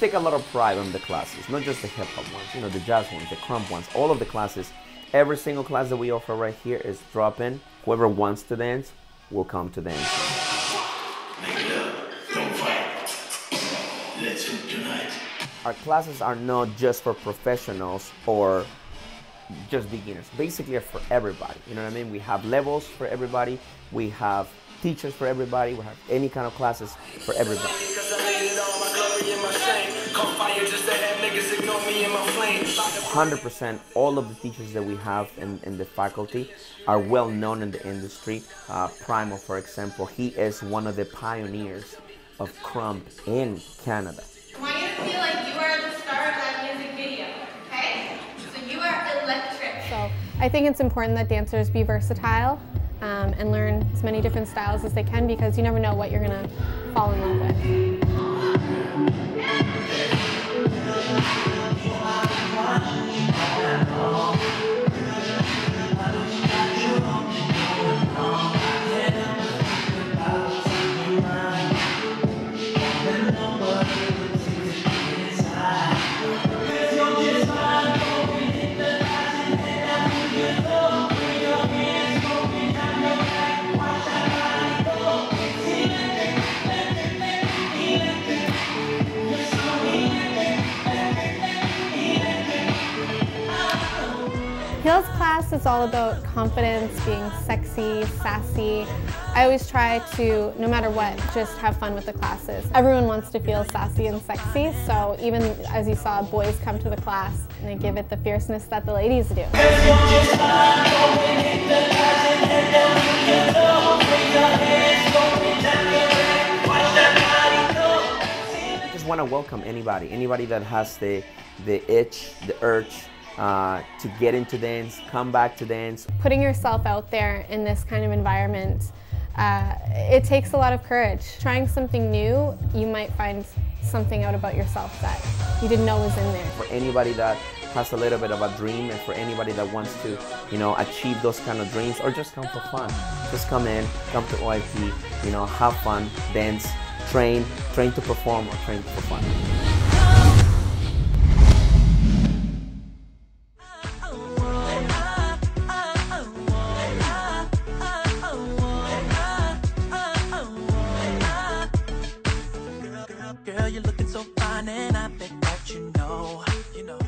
take a lot of pride on the classes, not just the hip hop ones, you know, the jazz ones, the krump ones, all of the classes. Every single class that we offer right here is drop in. Whoever wants to dance will come to dance. Our classes are not just for professionals or just beginners. Basically, for everybody. You know what I mean? We have levels for everybody. We have teachers for everybody. We have any kind of classes for everybody. Cause I made it all my glory and my shame. Caught fire just to have niggas ignore me and my flame. 100% all of the teachers that we have in, in the faculty are well known in the industry. Uh, Primo, for example, he is one of the pioneers of krump in Canada. I want you to feel like you are the star of that music video, okay? So you are electric. So I think it's important that dancers be versatile um, and learn as many different styles as they can because you never know what you're gonna fall in love with. Class is all about confidence, being sexy, sassy. I always try to, no matter what, just have fun with the classes. Everyone wants to feel sassy and sexy, so even as you saw, boys come to the class and they give it the fierceness that the ladies do. I just want to welcome anybody, anybody that has the, the itch, the urge uh, to get into dance, come back to dance. Putting yourself out there in this kind of environment, uh, it takes a lot of courage. Trying something new, you might find something out about yourself that you didn't know was in there. For anybody that has a little bit of a dream and for anybody that wants to, you know, achieve those kind of dreams or just come for fun. Just come in, come to OIP, you know, have fun, dance, train, train to perform or train for fun. Girl, you're looking so fine and I think that you know, you know.